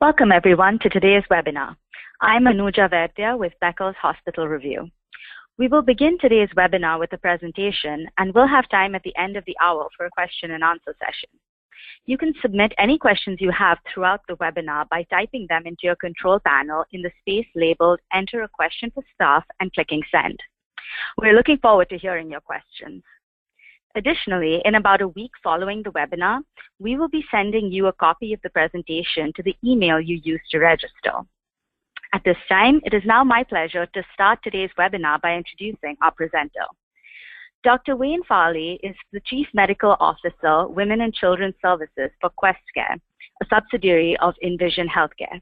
Welcome everyone to today's webinar. I'm Anuja Vaidya with Becker's Hospital Review. We will begin today's webinar with a presentation and we'll have time at the end of the hour for a question and answer session. You can submit any questions you have throughout the webinar by typing them into your control panel in the space labeled Enter a Question for Staff and clicking Send. We're looking forward to hearing your questions. Additionally, in about a week following the webinar, we will be sending you a copy of the presentation to the email you used to register. At this time, it is now my pleasure to start today's webinar by introducing our presenter. Dr. Wayne Farley is the Chief Medical Officer, Women and Children's Services for QuestCare, a subsidiary of Envision Healthcare.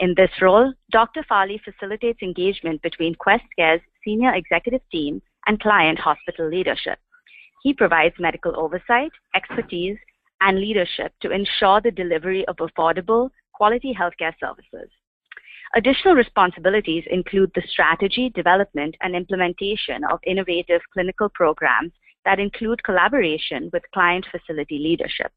In this role, Dr. Farley facilitates engagement between QuestCare's senior executive team and client hospital leadership. He provides medical oversight, expertise, and leadership to ensure the delivery of affordable, quality healthcare services. Additional responsibilities include the strategy, development, and implementation of innovative clinical programs that include collaboration with client facility leadership.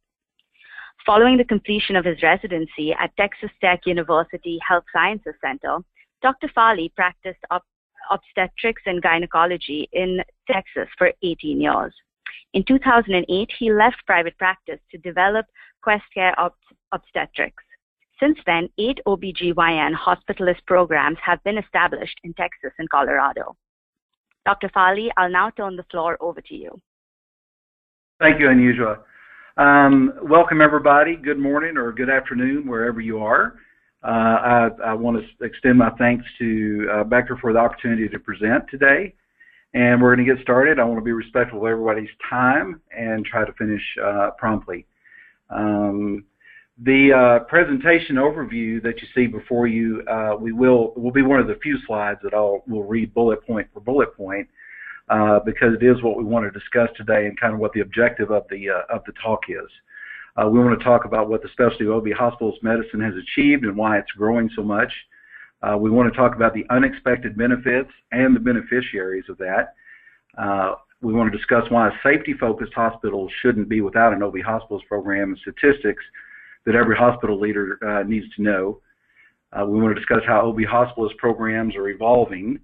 Following the completion of his residency at Texas Tech University Health Sciences Center, Dr. Farley practiced ob obstetrics and gynecology in Texas for 18 years. In 2008, he left private practice to develop QuestCare Obstetrics. Since then, eight OBGYN hospitalist programs have been established in Texas and Colorado. Dr. Farley, I'll now turn the floor over to you. Thank you, Anuja. Um, welcome, everybody. Good morning or good afternoon, wherever you are. Uh, I, I, want to extend my thanks to uh, Becker for the opportunity to present today. And we're going to get started. I want to be respectful of everybody's time and try to finish uh, promptly. Um, the uh, presentation overview that you see before you, uh, we will will be one of the few slides that I'll will read bullet point for bullet point uh, because it is what we want to discuss today and kind of what the objective of the uh, of the talk is. Uh, we want to talk about what the specialty OB hospitals medicine has achieved and why it's growing so much. Uh, we want to talk about the unexpected benefits and the beneficiaries of that. Uh, we want to discuss why a safety-focused hospital shouldn't be without an OB hospitals program and statistics that every hospital leader uh, needs to know. Uh, we want to discuss how OB hospitalist programs are evolving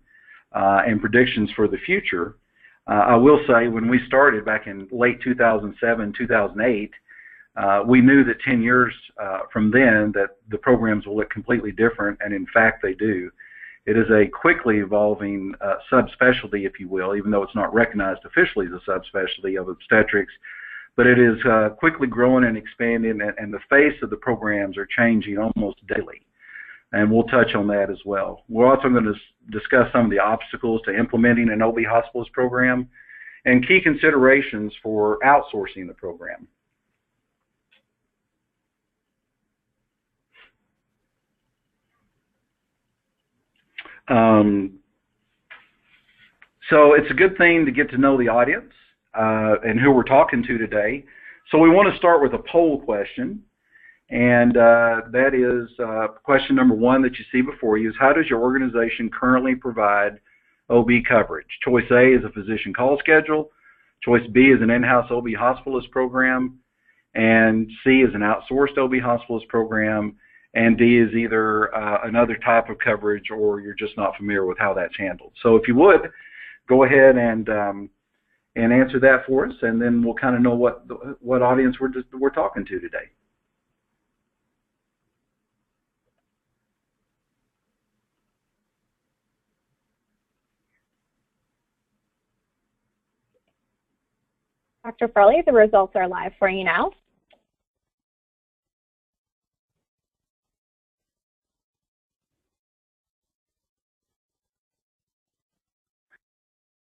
uh, and predictions for the future. Uh, I will say when we started back in late 2007, 2008, uh, we knew that 10 years uh, from then that the programs will look completely different, and in fact they do. It is a quickly evolving uh, subspecialty, if you will, even though it's not recognized officially as a subspecialty of obstetrics, but it is uh, quickly growing and expanding, and, and the face of the programs are changing almost daily. And we'll touch on that as well. We're also going to discuss some of the obstacles to implementing an OB hospitalist program and key considerations for outsourcing the program. Um, so it's a good thing to get to know the audience uh, and who we're talking to today. So we want to start with a poll question. And uh, that is uh, question number one that you see before you is how does your organization currently provide OB coverage? Choice A is a physician call schedule. Choice B is an in-house OB hospitalist program. And C is an outsourced OB hospitalist program and D is either uh, another type of coverage or you're just not familiar with how that's handled. So if you would, go ahead and um, and answer that for us, and then we'll kind of know what what audience we're just, we're talking to today. Dr. Farley, the results are live for you now.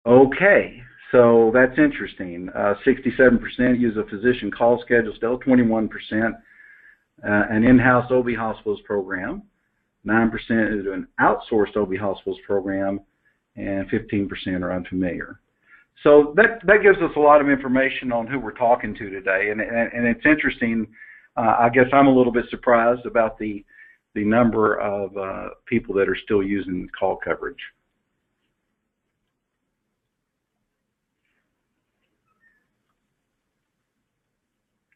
Okay, so that's interesting. Uh, 67% use a physician call schedule, still 21%, uh, an in-house OB hospitals program, 9% is an outsourced OB hospitals program, and 15% are unfamiliar. So that that gives us a lot of information on who we're talking to today, and and, and it's interesting. Uh, I guess I'm a little bit surprised about the the number of uh, people that are still using call coverage.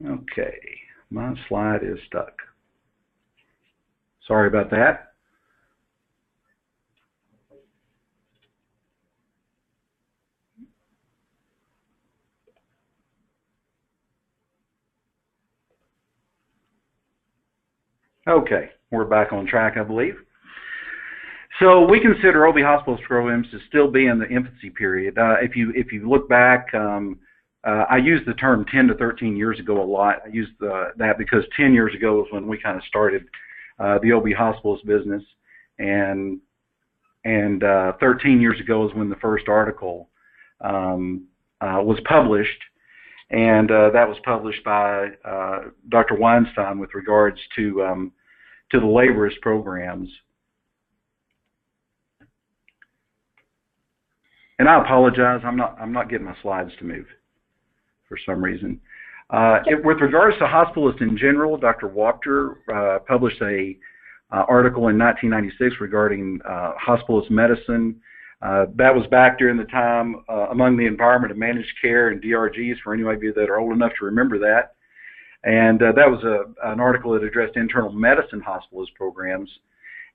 Okay, my slide is stuck. Sorry about that. Okay, we're back on track, I believe. So we consider OB hospitalist programs to still be in the infancy period. Uh, if you if you look back, um, uh, I use the term 10 to 13 years ago a lot. I use that because 10 years ago was when we kind of started uh, the OB hospitals business, and and uh, 13 years ago is when the first article um, uh, was published, and uh, that was published by uh, Dr. Weinstein with regards to um, to the laborist programs. And I apologize, I'm not I'm not getting my slides to move for some reason. Uh, it, with regards to hospitalists in general, Dr. Wachter uh, published a uh, article in 1996 regarding uh, hospitalist medicine. Uh, that was back during the time uh, among the environment of managed care and DRGs for any of you that are old enough to remember that. And that was a, an article that addressed internal medicine hospitalist programs.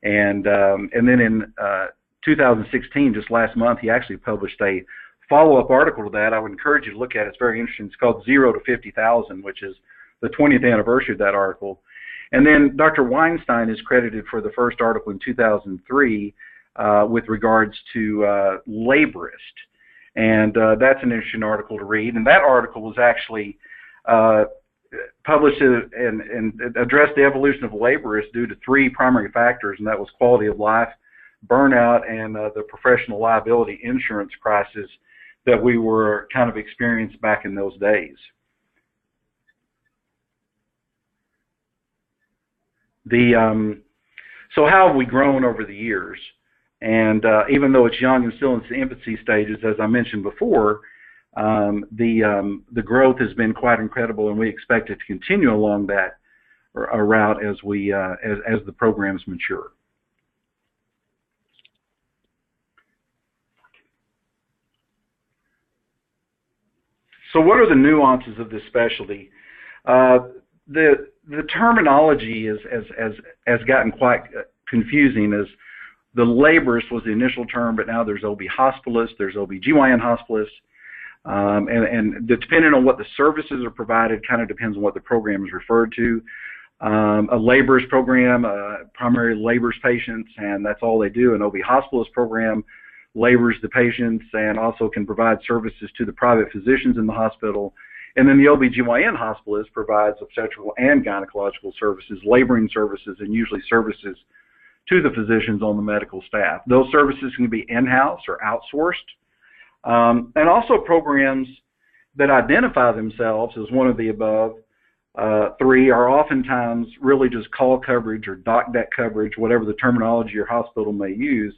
And, um, and then in uh, 2016, just last month, he actually published a follow-up article to that. I would encourage you to look at it. It's very interesting. It's called Zero to 50,000, which is the 20th anniversary of that article. And then Dr. Weinstein is credited for the first article in 2003 uh, with regards to uh, laborist. And uh, that's an interesting article to read. And that article was actually uh, published and, and addressed the evolution of laborists due to three primary factors, and that was quality of life, burnout, and uh, the professional liability insurance crisis that we were kind of experienced back in those days. The um, so how have we grown over the years? And uh, even though it's young and still in its infancy stages, as I mentioned before, um, the um, the growth has been quite incredible, and we expect it to continue along that uh, route as we uh, as as the programs mature. So, what are the nuances of this specialty? Uh, the the terminology is has has has gotten quite confusing as the laborist was the initial term, but now there's OB hospitalist, there's OB-GYN hospitalist, um, and, and depending on what the services are provided, kind of depends on what the program is referred to. Um, a laborist program, uh, primarily labors patients, and that's all they do. An OB hospitalist program labors the patients and also can provide services to the private physicians in the hospital and then the OB/GYN hospitalist provides obstetrical and gynecological services, laboring services, and usually services to the physicians on the medical staff. Those services can be in-house or outsourced. Um, and also programs that identify themselves as one of the above uh, three are oftentimes really just call coverage or doc deck coverage, whatever the terminology your hospital may use.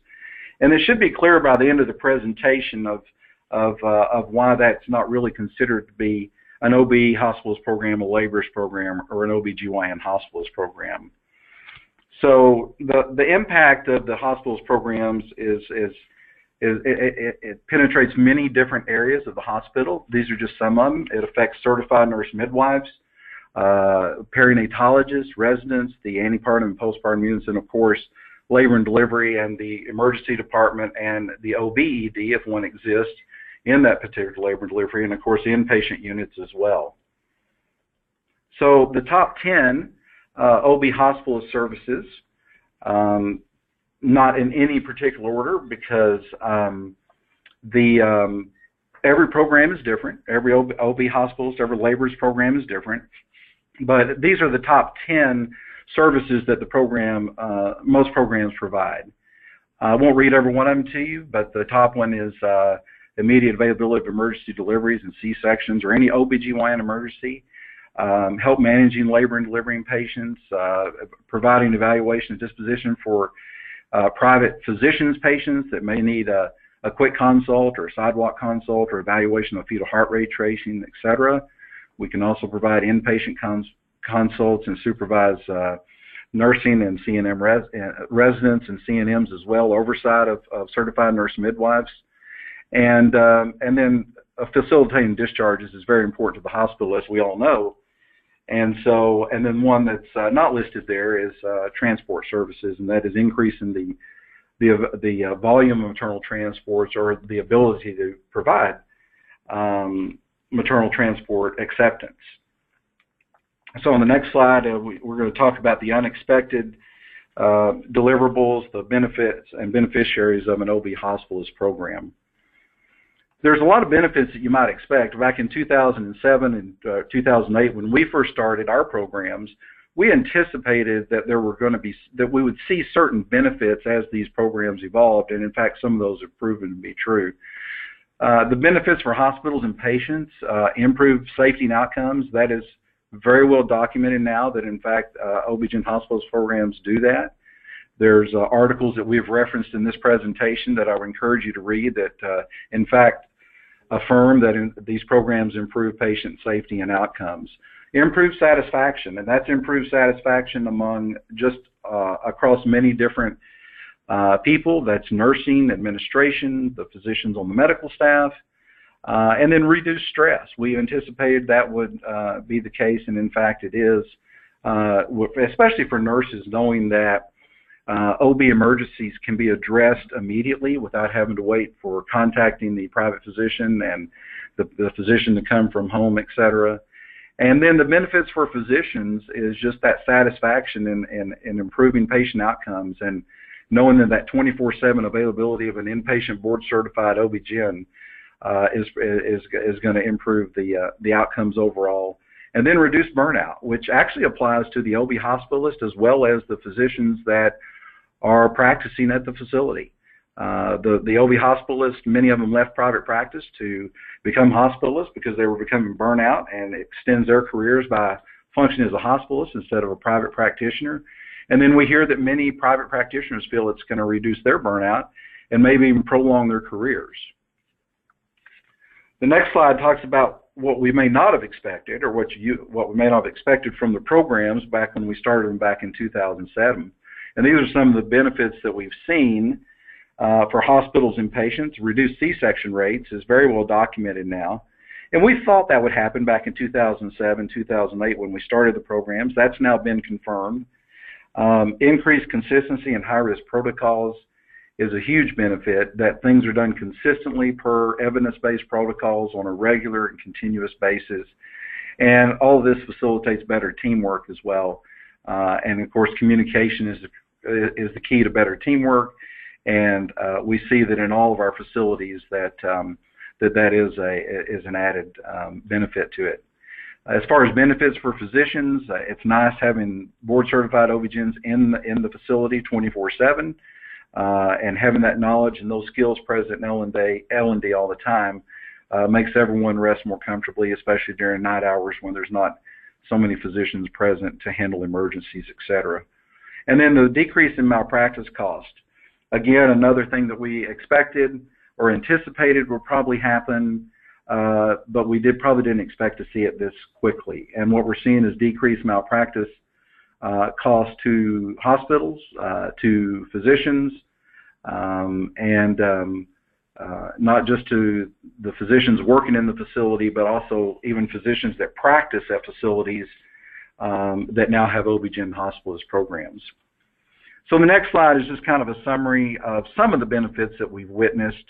And it should be clear by the end of the presentation of of, uh, of why that's not really considered to be an OB hospitalist program, a laborist program, or an OB/GYN hospitalist program. So the the impact of the hospitalist programs is is is it, it, it, penetrates many different areas of the hospital. These are just some of them. It affects certified nurse midwives, uh, perinatologists, residents, the antepartum and postpartum units, and of course, labor and delivery and the emergency department and the OBED, if one exists, in that particular labor and delivery, and of course inpatient units as well. So the top 10 uh, OB hospital services, um, not in any particular order because um, the um, every program is different. Every OB, OB hospitalist, every laborist program is different. But these are the top 10 services that the program, uh, most programs provide. I won't read every one of them to you, but the top one is uh, immediate availability of emergency deliveries and C-sections or any OB/GYN emergency, um, help managing labor and delivering patients, uh, providing evaluation and disposition for uh, private physicians patients that may need a, a, quick consult or a sidewalk consult or evaluation of fetal heart rate tracing, etc. We can also provide inpatient cons consults and supervise uh, nursing and CNM res uh, residents and CNMs as well, oversight of, of certified nurse midwives. And, um, and then facilitating discharges is very important to the hospital, as we all know. And so, and then one that's uh, not listed there is uh, transport services, and that is increasing the the the uh, volume of maternal transports or the ability to provide um, maternal transport acceptance. So on the next slide, uh, we, are going to talk about the unexpected uh, deliverables, the benefits and beneficiaries of an OB hospitalist program. There's a lot of benefits that you might expect. Back in 2007 and uh, 2008, when we first started our programs, we anticipated that there were going to be that we would see certain benefits as these programs evolved, and in fact, some of those have proven to be true. Uh, the benefits for hospitals and patients, uh, improved safety and outcomes. That is very well documented now that in fact uh, OB-GYN hospitals programs do that. There's uh, articles that we've referenced in this presentation that I would encourage you to read that uh, in fact affirm that in, these programs improve patient safety and outcomes. Improve satisfaction, and that's improved satisfaction among just uh, across many different uh, people. That's nursing, administration, the physicians on the medical staff, uh, and then reduce stress. We anticipated that would uh, be the case, and in fact, it is, uh, especially for nurses, knowing that uh, OB emergencies can be addressed immediately without having to wait for contacting the private physician and the, the physician to come from home, et cetera. And then the benefits for physicians is just that satisfaction in, in, in improving patient outcomes and knowing that that 24/7 availability of an inpatient board certified OB-GYN uh, is is is going to improve the uh, the outcomes overall, and then reduce burnout, which actually applies to the OB hospitalist as well as the physicians that are practicing at the facility. Uh, the the OB hospitalists, many of them left private practice to become hospitalists because they were becoming burnout, and extends their careers by functioning as a hospitalist instead of a private practitioner. And then we hear that many private practitioners feel it's going to reduce their burnout and maybe even prolong their careers. The next slide talks about what we may not have expected or what you what we may not have expected from the programs back when we started them back in 2007. And these are some of the benefits that we've seen uh, for hospitals and patients. Reduced C-section rates is very well documented now. And we thought that would happen back in 2007, 2008 when we started the programs. That's now been confirmed. Um, increased consistency in high-risk protocols is a huge benefit that things are done consistently per evidence-based protocols on a regular and continuous basis. And all of this facilitates better teamwork as well. Uh, and of course, communication is the, is the key to better teamwork. And uh, we see that in all of our facilities that um, that that is a is an added um, benefit to it. As far as benefits for physicians, uh, it's nice having board certified OB-GYNs in the, in the facility 24/7 uh, and having that knowledge and those skills present in L&D, all the time uh, makes everyone rest more comfortably, especially during night hours when there's not so many physicians present to handle emergencies, etc. And then the decrease in malpractice cost. Again, another thing that we expected or anticipated would probably happen, uh, but we did probably didn't expect to see it this quickly. And what we're seeing is decreased malpractice uh, cost to hospitals, uh, to physicians, um, and um, uh, not just to the physicians working in the facility, but also even physicians that practice at facilities um, that now have OB-GYN hospitalist programs. So the next slide is just kind of a summary of some of the benefits that we've witnessed.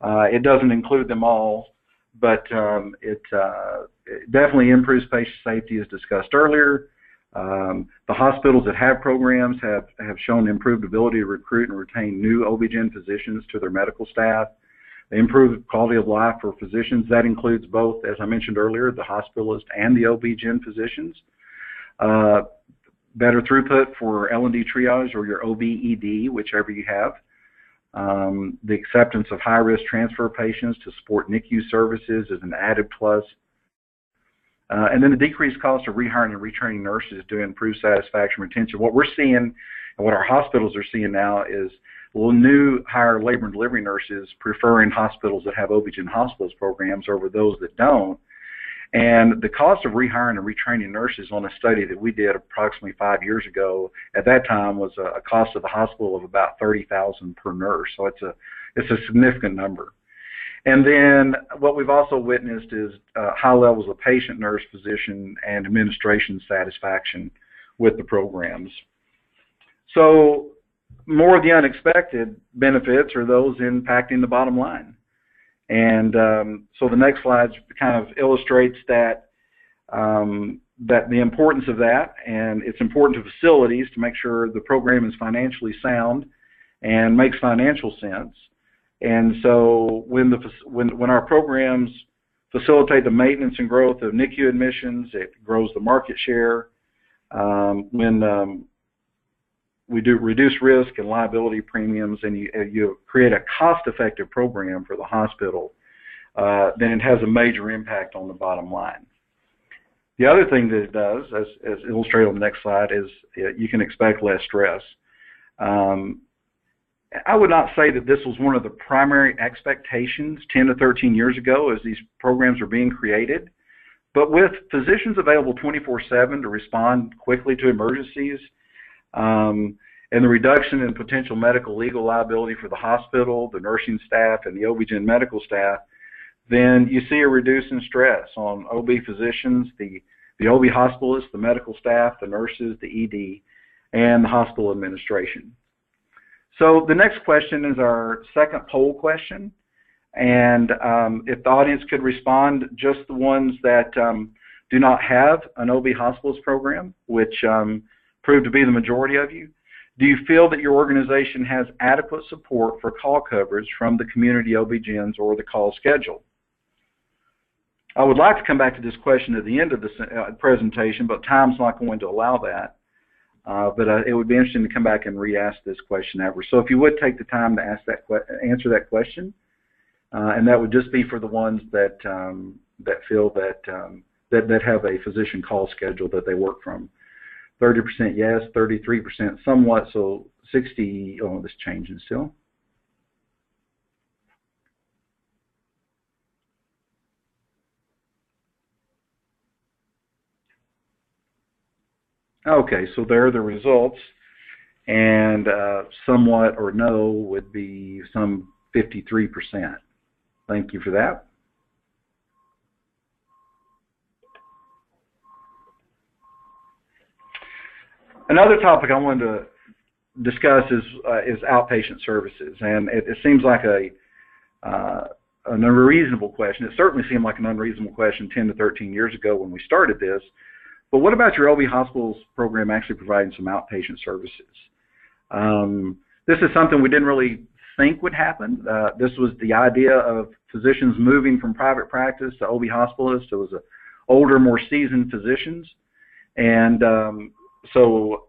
Uh, it doesn't include them all, but um, it, uh, it, definitely improves patient safety as discussed earlier. Um, the hospitals that have programs have, have shown improved ability to recruit and retain new OB-GYN physicians to their medical staff. They improve quality of life for physicians. That includes both, as I mentioned earlier, the hospitalist and the OB-GYN physicians. Uh, better throughput for L&D triage or your OB-ED, whichever you have. Um, the acceptance of high-risk transfer patients to support NICU services is an added plus uh, and then the decreased cost of rehiring and retraining nurses to improve satisfaction retention. What we're seeing and what our hospitals are seeing now is new higher labor and delivery nurses preferring hospitals that have OB-GYN hospitals programs over those that don't. And the cost of rehiring and retraining nurses on a study that we did approximately five years ago at that time was a, a cost of the hospital of about thirty thousand per nurse. So it's a it's a significant number. And then what we've also witnessed is uh, high levels of patient, nurse, physician, and administration satisfaction with the programs. So more of the unexpected benefits are those impacting the bottom line. And um, so the next slide kind of illustrates that um, that the importance of that, and it's important to facilities to make sure the program is financially sound and makes financial sense. And so when the when when our programs facilitate the maintenance and growth of NICU admissions, it grows the market share. Um, when um, we do reduce risk and liability premiums, and you, you create a cost-effective program for the hospital, uh, then it has a major impact on the bottom line. The other thing that it does, as, as illustrated on the next slide, is you can expect less stress. Um, I would not say that this was one of the primary expectations 10 to 13 years ago as these programs were being created. But with physicians available 24-7 to respond quickly to emergencies, um, and the reduction in potential medical legal liability for the hospital, the nursing staff, and the OB-GYN medical staff, then you see a reduce in stress on OB physicians, the, the OB hospitalists, the medical staff, the nurses, the ED, and the hospital administration. So the next question is our second poll question. And um, if the audience could respond, just the ones that um, do not have an OB hospitalist program, which um, proved to be the majority of you, do you feel that your organization has adequate support for call coverage from the community OB-GYNs or the call schedule? I would like to come back to this question at the end of the uh, presentation, but time's not going to allow that. Uh, but uh, it would be interesting to come back and re-ask this question ever. So if you would take the time to ask that answer that question, uh, and that would just be for the ones that um, that feel that um, that that have a physician call schedule that they work from. 30% yes, 33% somewhat, so 60, oh, this changing still. Okay, so there are the results, and uh, somewhat or no would be some 53%. Thank you for that. Another topic I wanted to discuss is uh, is outpatient services, and it, it seems like a uh, an unreasonable question. It certainly seemed like an unreasonable question 10 to 13 years ago when we started this. But what about your OB hospitals program actually providing some outpatient services? Um, this is something we didn't really think would happen. Uh, this was the idea of physicians moving from private practice to OB hospitalists. It was a older, more seasoned physicians, and um, so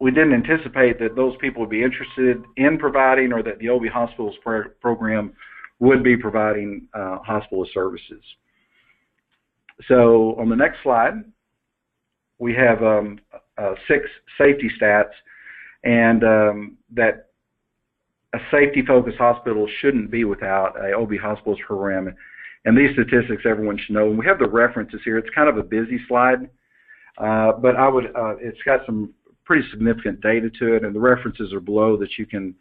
we didn't anticipate that those people would be interested in providing or that the OB hospitals pro- program would be providing uh, hospitalist services. So on the next slide, we have um, uh, six safety stats, and um, that a safety-focused hospital shouldn't be without a OB hospitalist program. And these statistics everyone should know. And we have the references here. It's kind of a busy slide. Uh, but I would, uh, it's got some pretty significant data to it, and the references are below that you can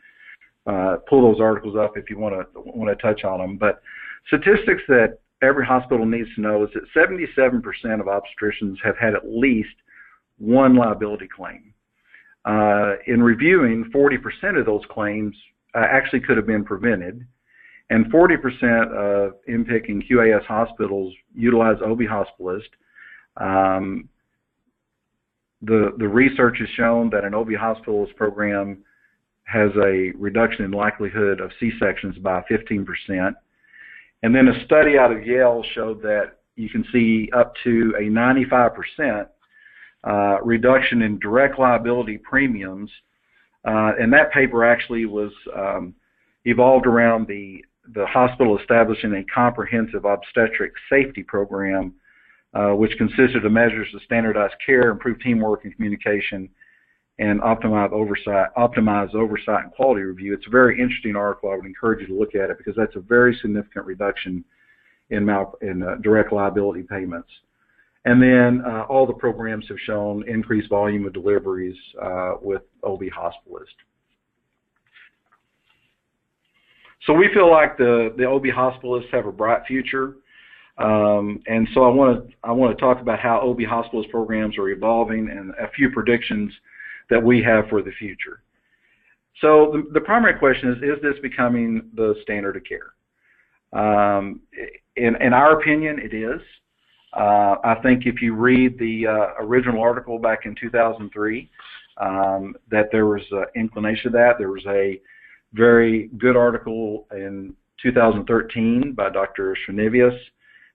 uh, pull those articles up if you want to want to touch on them. But statistics that every hospital needs to know is that 77% of obstetricians have had at least one liability claim. Uh, in reviewing, 40% of those claims uh, actually could have been prevented, and 40% of MPIC and QAS hospitals utilize OB hospitalist. Um, the, the research has shown that an OB hospitalist program has a reduction in likelihood of C-sections by 15%. And then a study out of Yale showed that you can see up to a 95% uh, reduction in direct liability premiums. Uh, and that paper actually was um, evolved around the, the hospital establishing a comprehensive obstetric safety program uh, which consisted of measures to standardize care, improve teamwork and communication, and optimize oversight, optimize oversight and quality review. It's a very interesting article. I would encourage you to look at it because that's a very significant reduction in, mal, in uh, direct liability payments. And then uh, all the programs have shown increased volume of deliveries uh, with OB hospitalist. So we feel like the the OB hospitalists have a bright future. Um, and so I want to I want to talk about how OB hospitalist programs are evolving and a few predictions that we have for the future. So the, the primary question is: Is this becoming the standard of care? Um, in, in our opinion, it is. Uh, I think if you read the uh, original article back in 2003, um, that there was an inclination of that. There was a very good article in 2013 by Dr. Srinivasan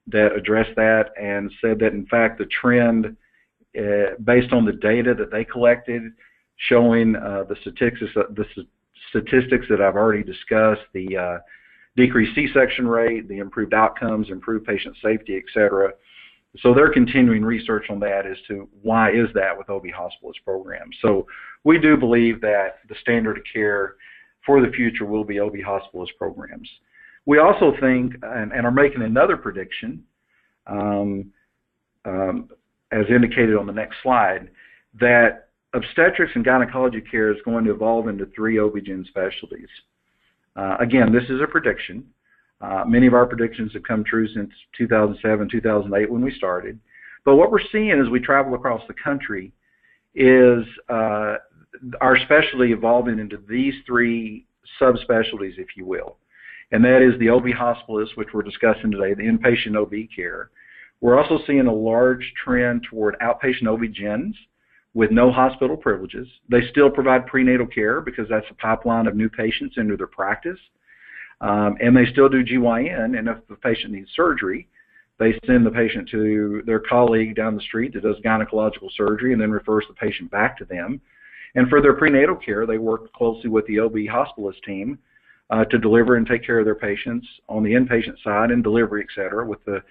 that addressed that and said that in fact the trend, uh, based on the data that they collected, showing uh, the statistics the statistics that I've already discussed, the uh, decreased C-section rate, the improved outcomes, improved patient safety, et cetera. So they're continuing research on that as to why is that with OB hospitalist programs. So we do believe that the standard of care for the future will be OB hospitalist programs. We also think and, and are making another prediction, um, um, as indicated on the next slide, that obstetrics and gynecology care is going to evolve into three OB-GYN specialties. Uh, again, this is a prediction. Uh, many of our predictions have come true since 2007, 2008 when we started. But what we're seeing as we travel across the country is uh, our specialty evolving into these three subspecialties, if you will. And that is the OB hospitalist, which we're discussing today, the inpatient OB care. We're also seeing a large trend toward outpatient OB-GYNs with no hospital privileges. They still provide prenatal care because that's a pipeline of new patients into their practice. Um, and they still do GYN, and if the patient needs surgery, they send the patient to their colleague down the street that does gynecological surgery and then refers the patient back to them. And for their prenatal care, they work closely with the OB hospitalist team uh, to deliver and take care of their patients on the inpatient side and delivery, et cetera, with the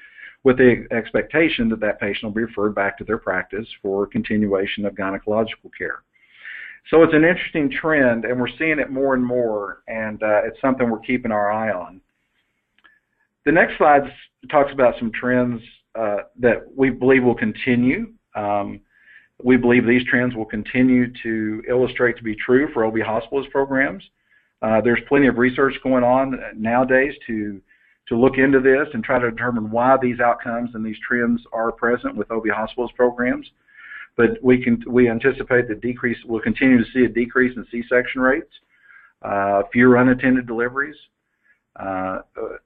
with the expectation that that patient will be referred back to their practice for continuation of gynecological care. So it's an interesting trend, and we're seeing it more and more, and uh, it's something we're keeping our eye on. The next slide talks about some trends uh, that we believe will continue. Um, we believe these trends will continue to illustrate to be true for OB hospitalist programs. Uh, there's plenty of research going on nowadays to to look into this and try to determine why these outcomes and these trends are present with OB hospitals programs. But we can we anticipate the decrease. We'll continue to see a decrease in C-section rates, uh, fewer unattended deliveries, uh,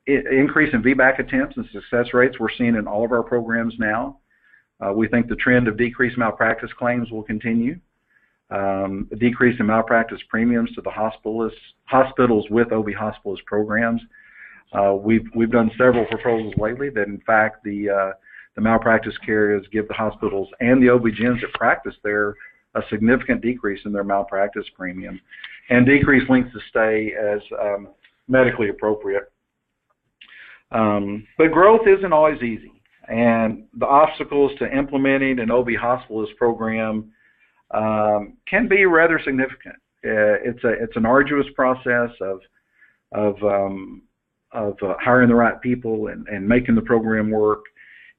increase in VBAC attempts and success rates we're seeing in all of our programs now. Uh, we think the trend of decreased malpractice claims will continue. Um, a decrease in malpractice premiums to the hospitals with OB hospitalist programs uh, we've we've done several proposals lately that in fact the uh, the malpractice carriers give the hospitals and the OB-GYNs that practice there a significant decrease in their malpractice premium and decrease lengths of stay as um, medically appropriate. Um, but growth isn't always easy, and the obstacles to implementing an OB hospitalist program um, can be rather significant. Uh, it's a it's an arduous process of of um, of uh, hiring the right people and, and making the program work.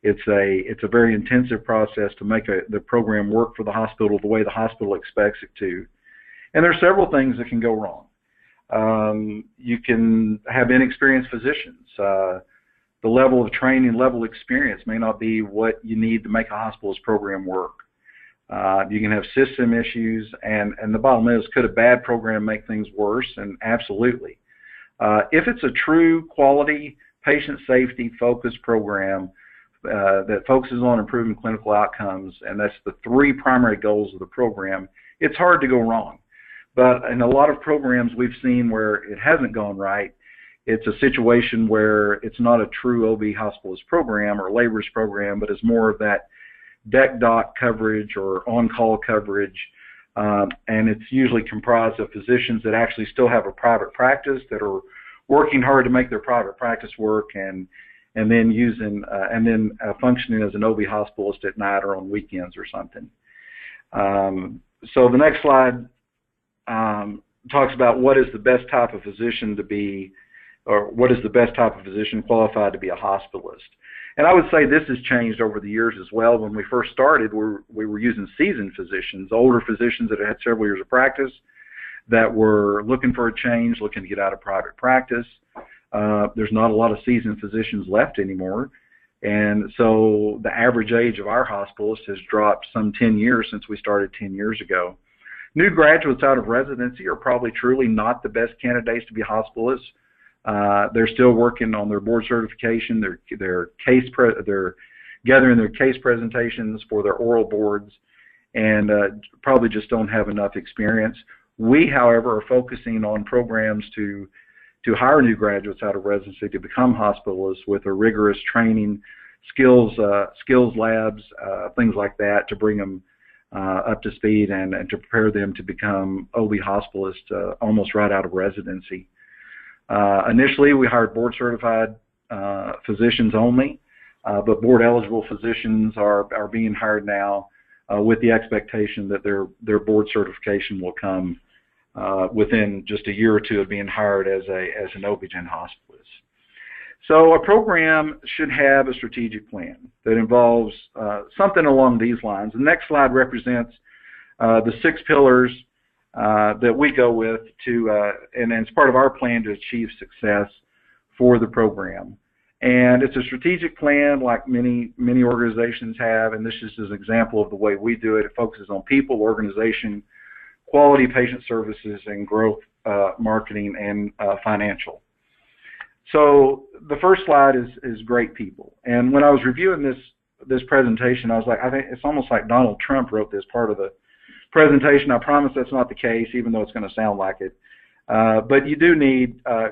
It's a it's a very intensive process to make a, the program work for the hospital the way the hospital expects it to. And there are several things that can go wrong. Um, you can have inexperienced physicians. Uh, the level of training, level experience may not be what you need to make a hospital's program work. Uh, you can have system issues, and, and the bottom is, could a bad program make things worse? And absolutely. Uh, if it's a true quality patient safety focused program uh, that focuses on improving clinical outcomes, and that's the three primary goals of the program, it's hard to go wrong. But in a lot of programs we've seen where it hasn't gone right, it's a situation where it's not a true OB hospitalist program or laborist program, but it's more of that deck doc coverage or on-call coverage um, and it's usually comprised of physicians that actually still have a private practice that are working hard to make their private practice work and and then using uh, and then uh, functioning as an OB hospitalist at night or on weekends or something. Um, so the next slide um, talks about what is the best type of physician to be, or what is the best type of physician qualified to be a hospitalist. And I would say this has changed over the years as well. When we first started, we were, we were using seasoned physicians, older physicians that had several years of practice. that were looking for a change, looking to get out of private practice. Uh, there's not a lot of seasoned physicians left anymore. And so the average age of our hospitalists has dropped some 10 years since we started 10 years ago. New graduates out of residency are probably truly not the best candidates to be hospitalists. Uh, they're still working on their board certification, their their case pre- they're gathering their case presentations for their oral boards, and uh, probably just don't have enough experience. We, however, are focusing on programs to to hire new graduates out of residency to become hospitalists with a rigorous training, skills uh, skills labs, uh, things like that, to bring them uh, up to speed and, and to prepare them to become OB hospitalists almost right out of residency. Uh, initially, we hired board certified uh, physicians only, but board eligible physicians are are being hired now with the expectation that their their board certification will come uh, within just a year or two of being hired as a as an OB-GYN hospitalist. So a program should have a strategic plan that involves uh, something along these lines. The next slide represents uh, the six pillars uh, that we go with to, uh, and, and it's part of our plan to achieve success for the program. And it's a strategic plan like many, many organizations have, and this is an example of the way we do it. It focuses on people, organization, quality patient services and growth uh, marketing and uh, financial. So the first slide is is great people. And when I was reviewing this this presentation, I was like, I think it's almost like Donald Trump wrote this part of the presentation. I promise that's not the case, even though it's going to sound like it. Uh, but you do need uh.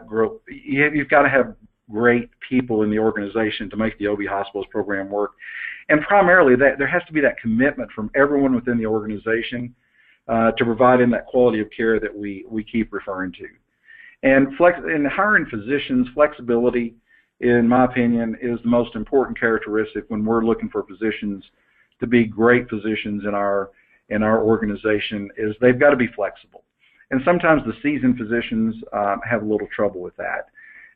You, you've got to have great people in the organization to make the OB Hospitals program work. And primarily, that there has to be that commitment from everyone within the organization uh, to providing that quality of care that we, we keep referring to. And flex in hiring physicians, flexibility, in my opinion, is the most important characteristic when we're looking for physicians to be great physicians in our in our organization. Is they've got to be flexible, and sometimes the seasoned physicians um, have a little trouble with that.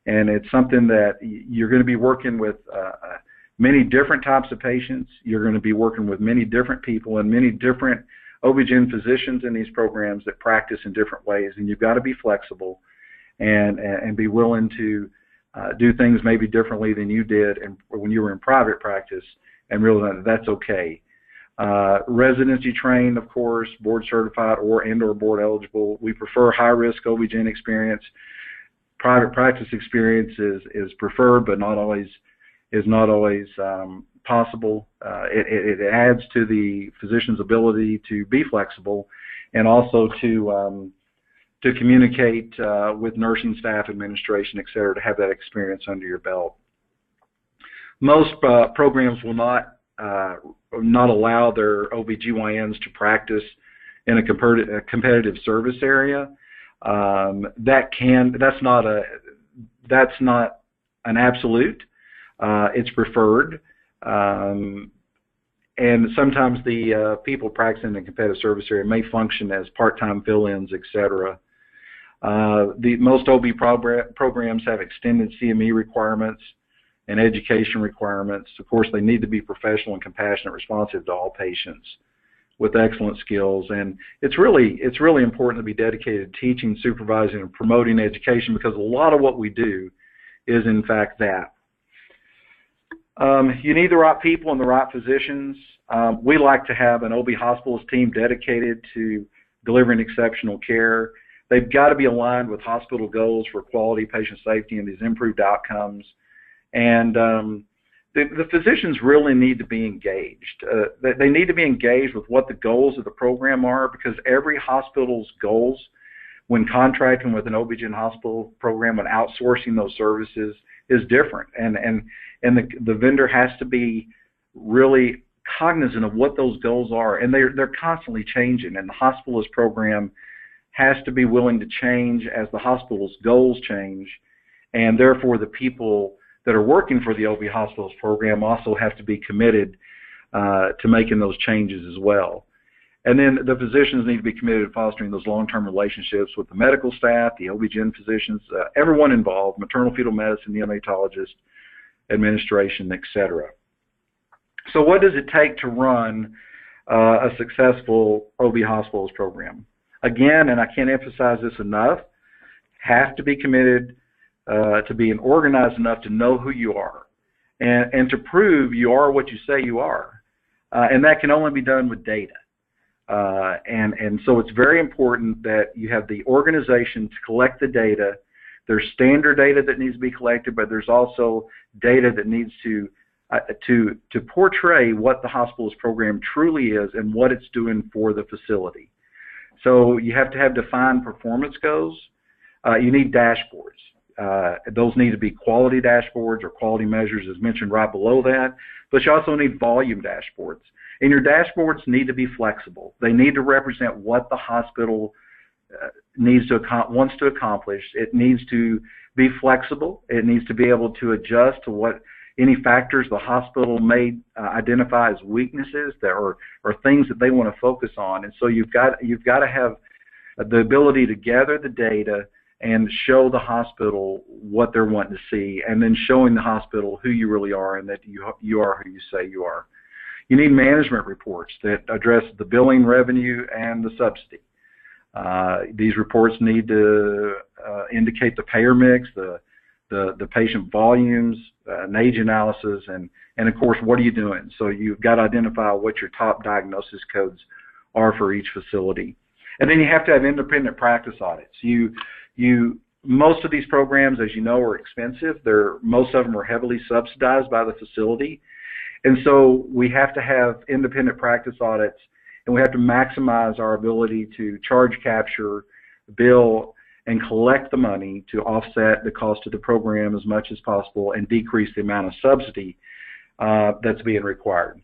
And it's something that you're going to be working with uh, uh, many different types of patients. You're going to be working with many different people and many different OB-GYN physicians in these programs that practice in different ways, and you've got to be flexible and and be willing to uh, do things maybe differently than you did and when you were in private practice, and realize that that's okay. Uh, residency trained, of course, board certified or and or board eligible. We prefer high risk OB-GYN experience. Private practice experience is is preferred, but not always is not always um, possible. Uh, it, it, adds to the physician's ability to be flexible and also to um, to communicate uh, with nursing staff, administration, et cetera, to have that experience under your belt. Most uh, programs will not uh, not allow their OBGYNs to practice in a, competitive, a competitive service area. Um, that can that's not a that's not an absolute. Uh, it's preferred. Um, and sometimes the uh, people practicing in the competitive service area may function as part-time fill-ins, etc. Uh, the most OB programs have extended CME requirements and education requirements. Of course, they need to be professional and compassionate, responsive to all patients with excellent skills. And it's really it's really important to be dedicated to teaching, supervising, and promoting education because a lot of what we do is in fact that. Um, you need the right people and the right physicians. Um, we like to have an OB hospitals team dedicated to delivering exceptional care. They've got to be aligned with hospital goals for quality, patient safety, and these improved outcomes. And um, the, the, physicians really need to be engaged. Uh, they, they need to be engaged with what the goals of the program are because every hospital's goals when contracting with an OB-GYN hospital program and outsourcing those services is different. And, and and the the vendor has to be really cognizant of what those goals are, and they're they're constantly changing. And the hospitalist program has to be willing to change as the hospital's goals change, and therefore the people that are working for the OB hospitals program also have to be committed uh, to making those changes as well. And then the physicians need to be committed to fostering those long-term relationships with the medical staff, the OB-GYN physicians, uh, everyone involved, maternal fetal medicine, neonatologist, administration, etc. So what does it take to run uh, a successful OB hospitals program? again, and I can't emphasize this enough, have to be committed uh, to being organized enough to know who you are and, and to prove you are what you say you are. Uh, and that can only be done with data. Uh, and, and so it's very important that you have the organization to collect the data. There's standard data that needs to be collected, but there's also data that needs to uh, to to portray what the hospital's program truly is and what it's doing for the facility. So you have to have defined performance goals. Uh, you need dashboards. Uh, those need to be quality dashboards or quality measures as mentioned right below that, but you also need volume dashboards. And your dashboards need to be flexible. They need to represent what the hospital uh, needs to wants to accomplish. It needs to be flexible. It needs to be able to adjust to what any factors the hospital may uh, identify as weaknesses that are or things that they want to focus on. And so you've got you've got to have the ability to gather the data and show the hospital what they're wanting to see, and then showing the hospital who you really are and that you you are who you say you are. You need management reports that address the billing revenue and the subsidy. Uh, these reports need to uh, indicate the payer mix, the the, the patient volumes, uh, an age analysis, and, and of course, what are you doing? So you've got to identify what your top diagnosis codes are for each facility. And then you have to have independent practice audits. You, you, most of these programs, as you know, are expensive. They're, most of them are heavily subsidized by the facility. And so we have to have independent practice audits and we have to maximize our ability to charge capture, bill, and collect the money to offset the cost of the program as much as possible and decrease the amount of subsidy uh, that's being required.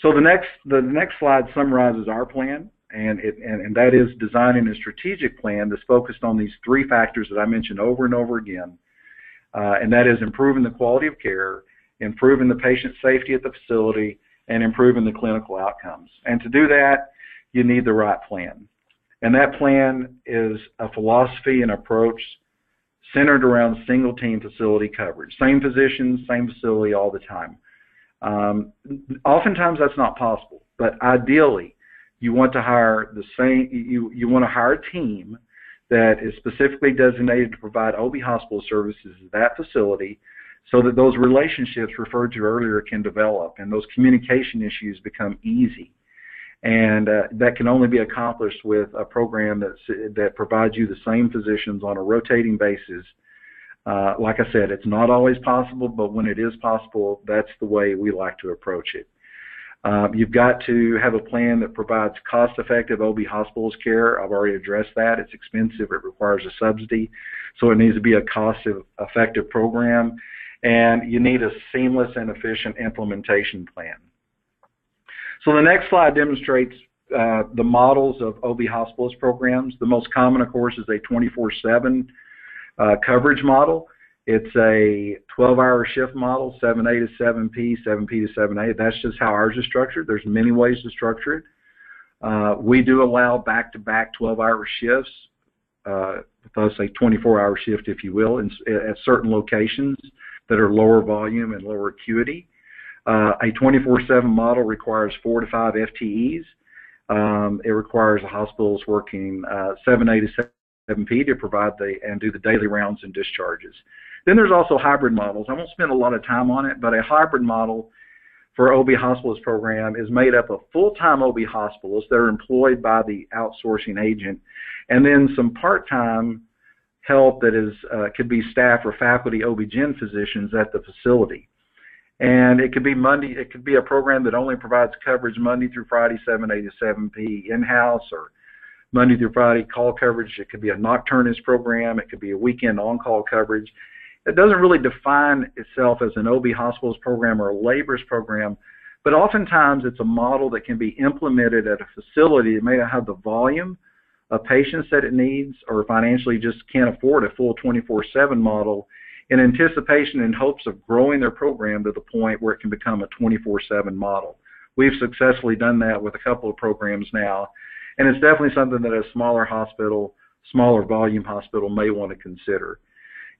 So the next the next slide summarizes our plan, and, it, and, and that is designing a strategic plan that's focused on these three factors that I mentioned over and over again, uh, and that is improving the quality of care, improving the patient safety at the facility, and improving the clinical outcomes. And to do that, you need the right plan. And that plan is a philosophy and approach centered around single team facility coverage. Same physicians, same facility all the time. Um, oftentimes that's not possible, but ideally you want to hire the same, you, you want to hire a team that is specifically designated to provide OB hospitalist services at that facility so that those relationships referred to earlier can develop and those communication issues become easy and uh, that can only be accomplished with a program that that provides you the same physicians on a rotating basis. Uh, like I said, it's not always possible, but when it is possible, that's the way we like to approach it. Um, you've got to have a plan that provides cost-effective OB hospitalist care. I've already addressed that. It's expensive. It requires a subsidy, so it needs to be a cost-effective program, and you need a seamless and efficient implementation plan. So the next slide demonstrates uh, the models of OB hospitalist programs. The most common, of course, is a 24-7 uh, coverage model. It's a 12-hour shift model, 7A to 7P, 7P to 7A. That's just how ours is structured. There's many ways to structure it. Uh, we do allow back-to-back 12-hour shifts, uh, us a 24-hour shift, if you will, in, at certain locations that are lower volume and lower acuity. Uh, a 24/7 model requires four to five FTEs. Um, it requires the hospitalists working uh, 7A to 7P to provide the and do the daily rounds and discharges. Then there's also hybrid models. I won't spend a lot of time on it, but a hybrid model for OB hospitalist program is made up of full-time OB hospitalists that are employed by the outsourcing agent, and then some part-time help that is uh, could be staff or faculty OB-GYN physicians at the facility. And it could be Monday. It could be a program that only provides coverage Monday through Friday, 7A to 7P in-house, or Monday through Friday call coverage. It could be a nocturnist program. It could be a weekend on-call coverage. It doesn't really define itself as an OB hospitalist program or a laborist program, but oftentimes it's a model that can be implemented at a facility that may not have the volume of patients that it needs or financially just can't afford a full 24-7 model in anticipation and hopes of growing their program to the point where it can become a 24/7 model. We've successfully done that with a couple of programs now, and it's definitely something that a smaller hospital, smaller volume hospital may want to consider.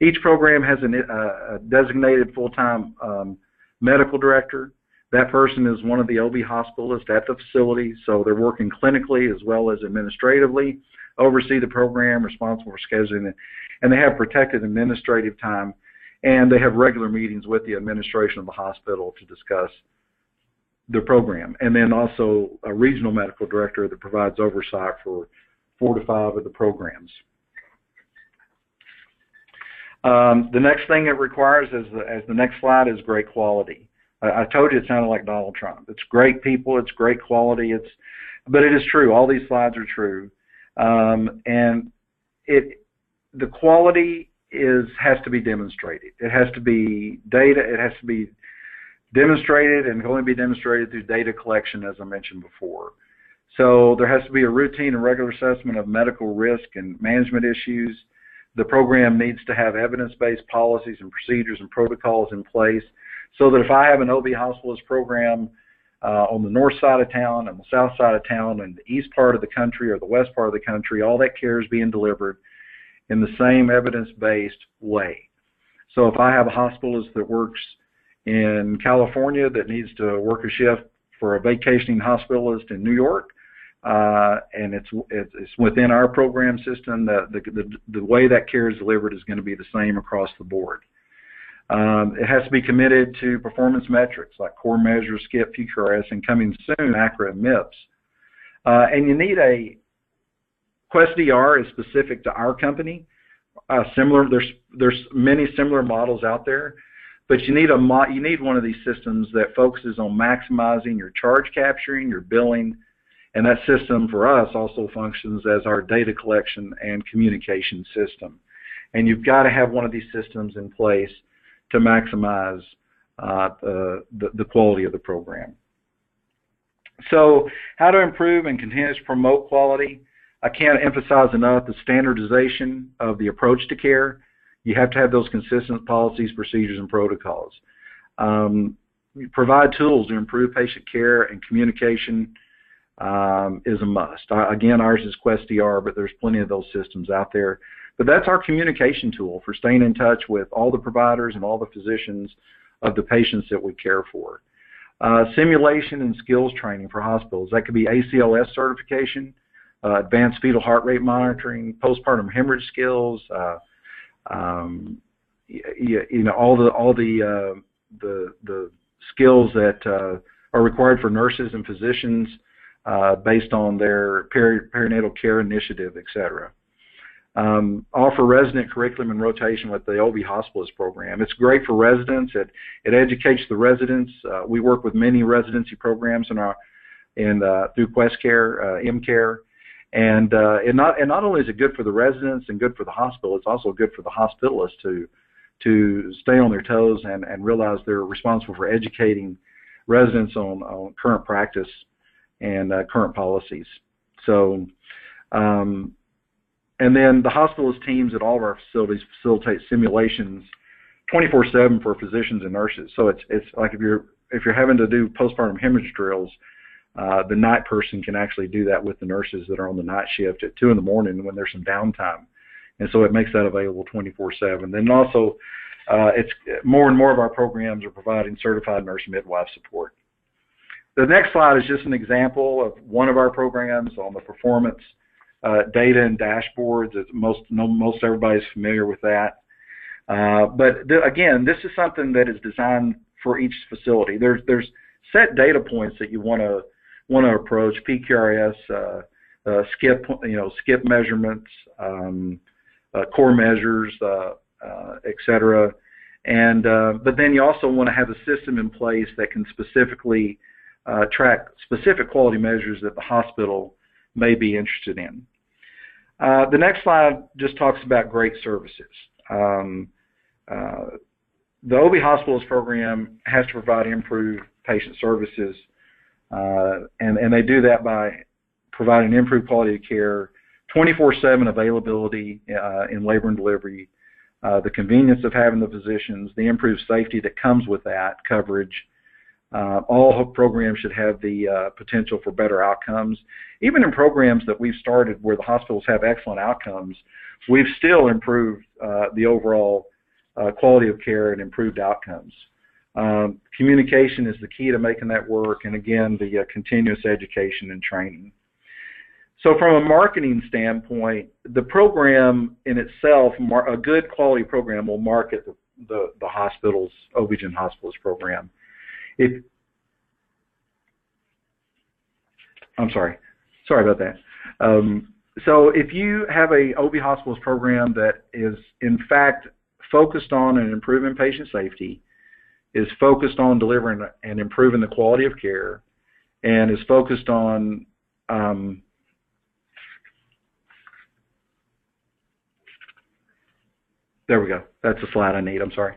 Each program has an, uh, a designated full-time um, medical director. That person is one of the OB hospitalists at the facility, so they're working clinically as well as administratively, oversee the program, responsible for scheduling it, and they have protected administrative time, and they have regular meetings with the administration of the hospital to discuss the program, and then also a regional medical director that provides oversight for four to five of the programs. Um, the next thing it requires, is the, as the next slide, is great quality. I, I told you it sounded like Donald Trump. It's great people, it's great quality, it's, but it is true. All these slides are true, um, and it, the quality is has to be demonstrated. It has to be data. It has to be demonstrated and going to be demonstrated through data collection, as I mentioned before. So there has to be a routine and regular assessment of medical risk and management issues. The program needs to have evidence-based policies and procedures and protocols in place so that if I have an OB hospitalist program uh, on the north side of town and the south side of town and the east part of the country or the west part of the country, all that care is being delivered in the same evidence-based way. So if I have a hospitalist that works in California that needs to work a shift for a vacationing hospitalist in New York, uh, and it's, it's within our program system. The, the, the, the way that care is delivered is going to be the same across the board. Um, it has to be committed to performance metrics like core measures, SCIP, PQRS, and coming soon, MACRA and MIPS. Uh, and you need a QuestDR is specific to our company. Uh, similar, there's there's many similar models out there, but you need a mo- you need one of these systems that focuses on maximizing your charge capturing, your billing, and that system for us also functions as our data collection and communication system. And you've got to have one of these systems in place to maximize uh, the, the quality of the program. So how to improve and continue to promote quality? I can't emphasize enough the standardization of the approach to care. You have to have those consistent policies, procedures, and protocols. Um, provide tools to improve patient care and communication um, is a must. I, again, ours is QuestDR, but there's plenty of those systems out there. But that's our communication tool for staying in touch with all the providers and all the physicians of the patients that we care for. Uh, simulation and skills training for hospitalists. That could be ACLS certification, uh, advanced fetal heart rate monitoring, postpartum hemorrhage skills, uh, um, you, you, know all the all the uh, the the skills that uh, are required for nurses and physicians uh, based on their peri- perinatal care initiative, et cetera. Um, offer resident curriculum and rotation with the OB hospitalist program. It's great for residents. It it educates the residents. Uh, we work with many residency programs in our in uh, through QuestCare, uh, EmCare, and uh, and not and not only is it good for the residents and good for the hospital, it's also good for the hospitalists to to stay on their toes and and realize they're responsible for educating residents on, on current practice and uh, current policies. So, um, and then the hospitalist teams at all of our facilities facilitate simulations 24/7 for physicians and nurses. So it's it's like if you're if you're having to do postpartum hemorrhage drills, uh, the night person can actually do that with the nurses that are on the night shift at two in the morning when there's some downtime, and so it makes that available 24/7. Then also, uh, it's more and more of our programs are providing certified nurse midwife support. The next slide is just an example of one of our programs on the performance uh, data and dashboards. As most no, most everybody's familiar with that. Uh, but th- again, this is something that is designed for each facility. There's there's set data points that you want to want to approach PQRS, uh, uh, SCIP, you know, SCIP measurements, um, uh, core measures, uh, uh, et. And but then you also want to have a system in place that can specifically uh, track specific quality measures that the hospital may be interested in. Uh, the next slide just talks about great services. Um, uh, the OB Hospitalist program has to provide improved patient services, uh, and, and they do that by providing improved quality of care, 24-7 availability uh, in labor and delivery, uh, the convenience of having the physicians, the improved safety that comes with that coverage, uh, all programs should have the uh, potential for better outcomes. Even in programs that we've started where the hospitals have excellent outcomes, we've still improved uh, the overall uh, quality of care and improved outcomes. Um, communication is the key to making that work, and again, the uh, continuous education and training. So, from a marketing standpoint, the program in itself, a good quality program, will market the, the, the hospital's OB-GYN hospitalist program. If I'm sorry, sorry about that. Um, so, if you have a OB hospitalist program that is in fact focused on and improving patient safety, is focused on delivering and improving the quality of care, and is focused on um, there we go. That's the slide I need. I'm sorry.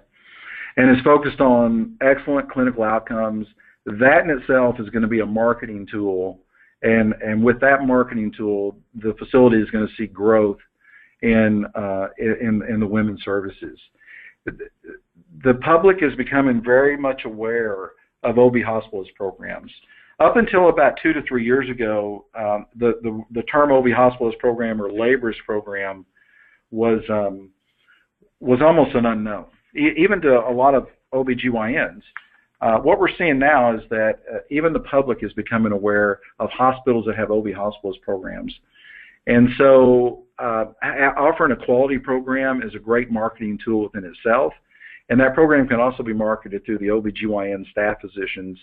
And is focused on excellent clinical outcomes. That in itself is going to be a marketing tool, and and with that marketing tool, the facility is going to see growth in uh, in in the women's services the public is becoming very much aware of OB hospitalist programs. Up until about two to three years ago, um, the, the, the term OB hospitalist program or laborist program was um, was almost an unknown, even to a lot of OBGYNs. Uh, what we're seeing now is that uh, even the public is becoming aware of hospitals that have OB hospitalist programs. And so uh, offering a quality program is a great marketing tool within itself. And that program can also be marketed through the OBGYN staff physicians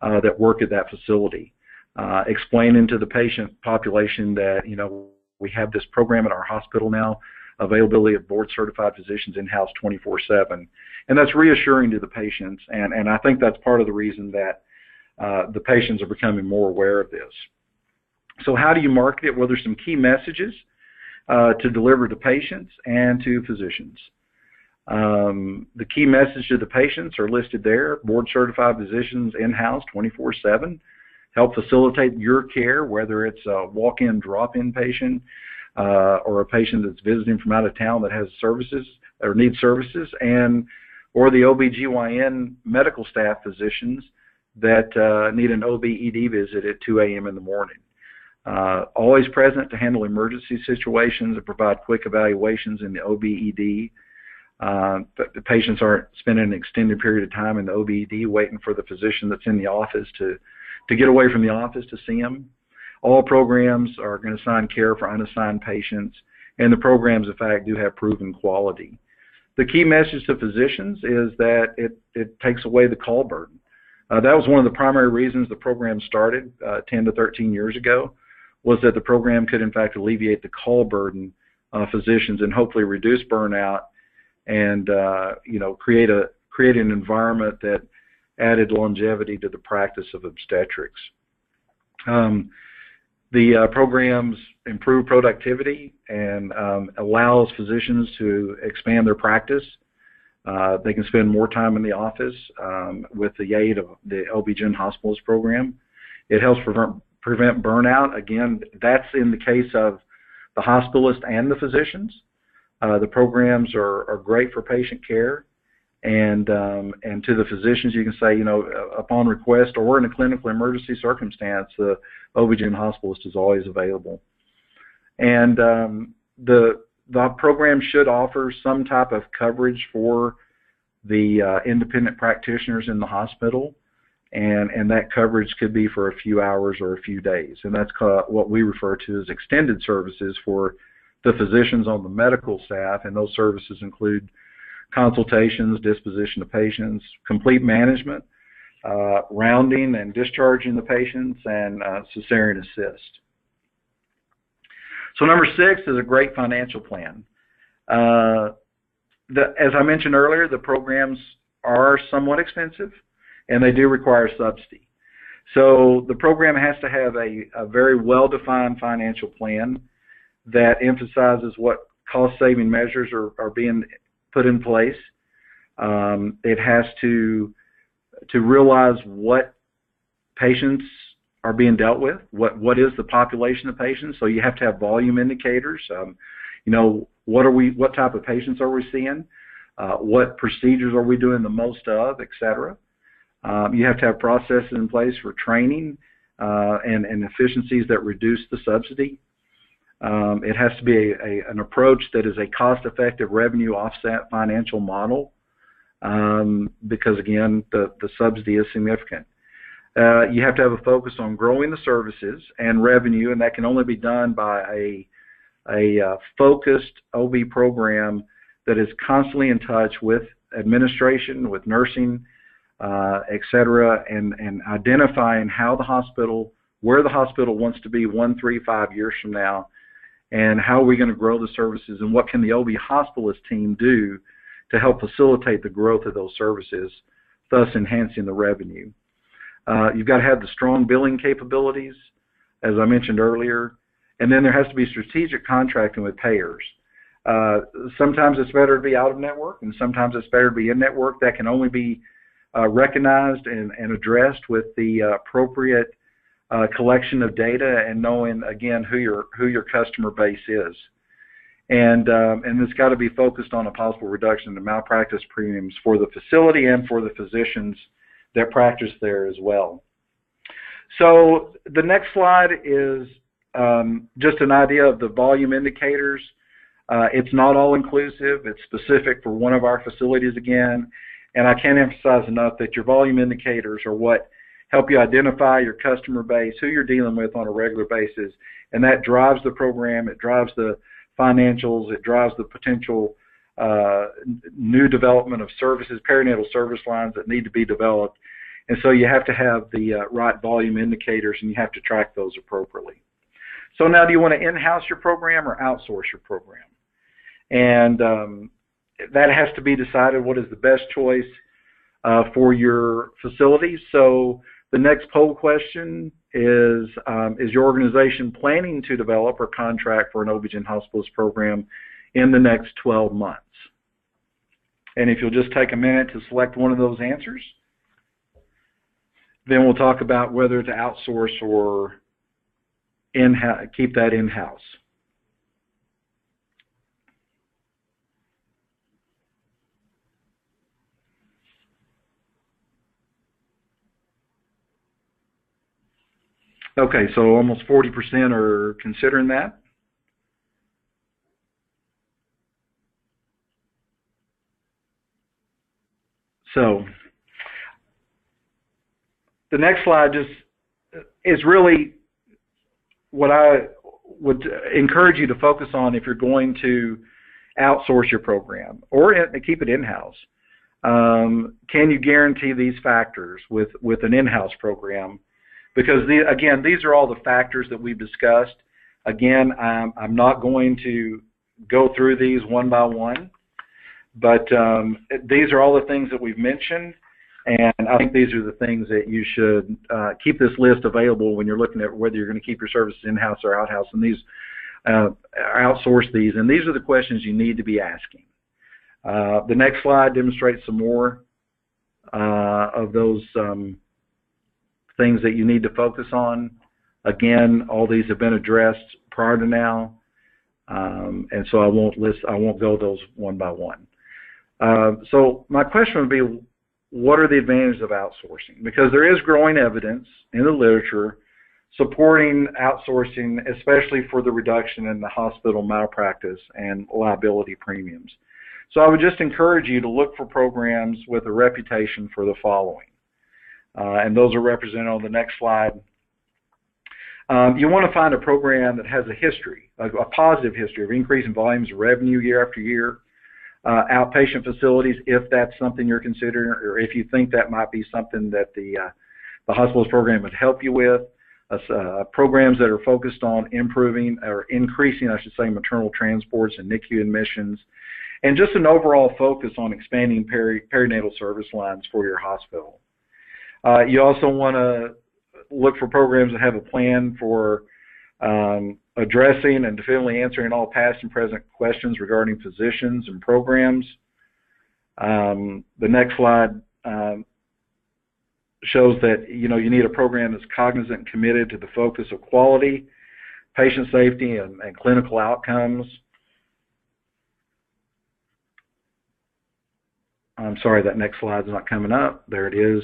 uh, that work at that facility, uh, explaining to the patient population that, you know, we have this program at our hospital now, availability of board certified physicians in-house 24-7. And that's reassuring to the patients. And, and I think that's part of the reason that uh, the patients are becoming more aware of this. So how do you market it? Well, there's some key messages uh, to deliver to patients and to physicians. Um, the key message to the patients are listed there. Board certified physicians in-house 24-7 help facilitate your care, whether it's a walk-in, drop-in patient uh, or a patient that's visiting from out of town that has services or needs services, and or the OBGYN medical staff physicians that uh, need an OB-ED visit at 2 a.m. in the morning. Uh, always present to handle emergency situations and provide quick evaluations in the OB-ED uh, the patients aren't spending an extended period of time in the OBED waiting for the physician that's in the office to, to get away from the office to see them. All programs are going to assign care for unassigned patients, and the programs, in fact, do have proven quality. The key message to physicians is that it, it takes away the call burden. Uh, that was one of the primary reasons the program started uh, 10 to 13 years ago, was that the program could, in fact, alleviate the call burden of physicians and hopefully reduce burnout and uh, you know create a create an environment that added longevity to the practice of obstetrics. Um, the uh, programs improve productivity and um, allows physicians to expand their practice. Uh, they can spend more time in the office um, with the aid of the OB-GYN hospitalist program. It helps prevent, prevent burnout. Again, that's in the case of the hospitalist and the physicians. Uh, the programs are, are great for patient care, and um, and to the physicians, you can say, you know, upon request or in a clinical emergency circumstance, the OB-GYN hospitalist is always available. And um, the the program should offer some type of coverage for the uh, independent practitioners in the hospital, and and that coverage could be for a few hours or a few days, and that's what we refer to as extended services for the physicians on the medical staff, and those services include consultations, disposition of patients, complete management, uh, rounding and discharging the patients, and uh, cesarean assist. So number six is a great financial plan. Uh, the, as I mentioned earlier, the programs are somewhat expensive, and they do require subsidy. So the program has to have a, a very well-defined financial plan that emphasizes what cost saving measures are, are being put in place. Um, it has to to realize what patients are being dealt with. What what is the population of patients? So you have to have volume indicators. Um, you know what are we? What type of patients are we seeing? Uh, what procedures are we doing the most of, et cetera. Um, you have to have processes in place for training uh, and, and efficiencies that reduce the subsidy um, it has to be a, a, an approach that is a cost-effective revenue offset financial model. um, because again, the, the subsidy is significant. Uh, you have to have a focus on growing the services and revenue, and that can only be done by a, a uh, focused OB program that is constantly in touch with administration, with nursing, uh, et cetera, and, and identifying how the hospital, where the hospital wants to be one, three, five years from now, and how are we going to grow the services, and what can the OB hospitalist team do to help facilitate the growth of those services, thus enhancing the revenue. Uh, you've got to have the strong billing capabilities, as I mentioned earlier, and then there has to be strategic contracting with payers. Uh, sometimes it's better to be out of network, and sometimes it's better to be in network. That can only be uh, recognized and, and, addressed with the uh, appropriate uh, collection of data and knowing again who your who your customer base is and um, and it's got to be focused on a possible reduction in malpractice premiums for the facility and for the physicians that practice there as well. So the next slide is um, just an idea of the volume indicators. Uh, it's not all inclusive. It's specific for one of our facilities again. And I can't emphasize enough that your volume indicators are what help you identify your customer base, who you're dealing with on a regular basis, and that drives the program. It drives the financials. It drives the potential uh, new development of services, perinatal service lines that need to be developed. And so you have to have the uh, right volume indicators and you have to track those appropriately. So now do you want to in-house your program or outsource your program? And um, that has to be decided what is the best choice uh, for your facility. So the next poll question is, um, is your organization planning to develop or contract for an OB-GYN hospitalist program in the next 12 months? And if you'll just take a minute to select one of those answers, then we'll talk about whether to outsource or in keep that in-house. Okay, so almost 40% are considering that. So the next slide just is really what I would encourage you to focus on if you're going to outsource your program or keep it in-house. Um, can you guarantee these factors with, with an in-house program? Because the, again, these are all the factors that we've discussed. Again, I'm, I'm not going to go through these one by one, but um, these are all the things that we've mentioned, and I think these are the things that you should uh, keep this list available when you're looking at whether you're going to keep your services in-house or out-house, and these uh, outsource these, and these are the questions you need to be asking. Uh, the next slide demonstrates some more uh, of those um, things that you need to focus on. Again, all these have been addressed prior to now, um, and so I won't list. I won't go those one by one. Uh, so my question would be, what are the advantages of outsourcing? Because there is growing evidence in the literature supporting outsourcing, especially for the reduction in the hospital malpractice and liability premiums. So I would just encourage you to look for programs with a reputation for the following. Uh, and those are represented on the next slide. Um, you want to find a program that has a history, a, a, positive history of increasing volumes of revenue year after year. Uh, outpatient facilities, if that's something you're considering, or if you think that might be something that the uh, the hospitalist program would help you with. Uh, programs that are focused on improving or increasing, I should say, maternal transports and NICU admissions, and just an overall focus on expanding peri perinatal service lines for your hospital. Uh, you also want to look for programs that have a plan for um, addressing and definitively answering all past and present questions regarding physicians and programs. Um, the next slide um, shows that you know you need a program that's cognizant and committed to the focus of quality, patient safety, and, and clinical outcomes. I'm sorry, that next slide's not coming up. There it is.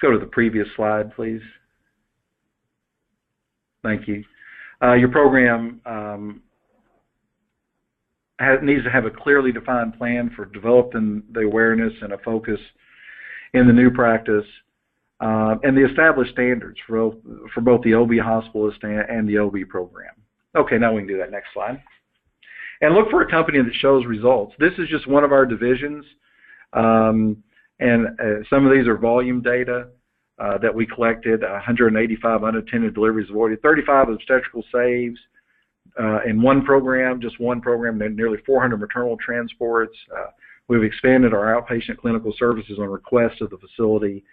Go to the previous slide, please. Thank you. Uh, your program um, has, needs to have a clearly defined plan for developing the awareness and a focus in the new practice uh, and the established standards for, for both the OB hospitalist and, and the OB program. Okay, now we can do that next slide. And look for a company that shows results. This is just one of our divisions, um, and uh, some of these are volume data uh, that we collected, 185 unattended deliveries avoided, 35 obstetrical saves, uh, in one program, just one program, nearly 400 maternal transports. Uh, we've expanded our outpatient clinical services on request of the facility